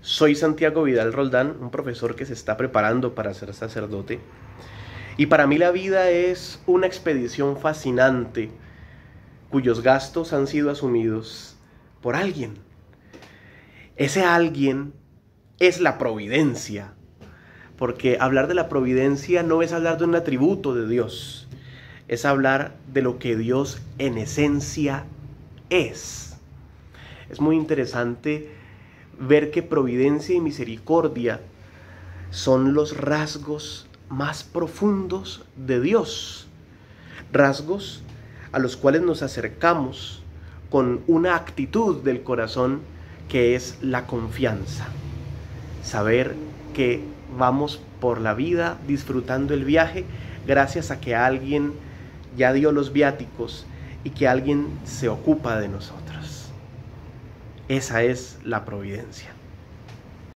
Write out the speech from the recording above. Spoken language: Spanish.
Soy Santiago Vidal Roldán, un profesor que se está preparando para ser sacerdote. Y para mí la vida es una expedición fascinante cuyos gastos han sido asumidos por alguien. Ese alguien es la providencia, porque hablar de la providencia no es hablar de un atributo de Dios, es hablar de lo que Dios en esencia es. Es muy interesante ver que providencia y misericordia son los rasgos más profundos de Dios, rasgos a los cuales nos acercamos con una actitud del corazón que es la confianza, saber que vamos por la vida disfrutando el viaje gracias a que alguien ya dio los viáticos y que alguien se ocupa de nosotros. Esa es la providencia.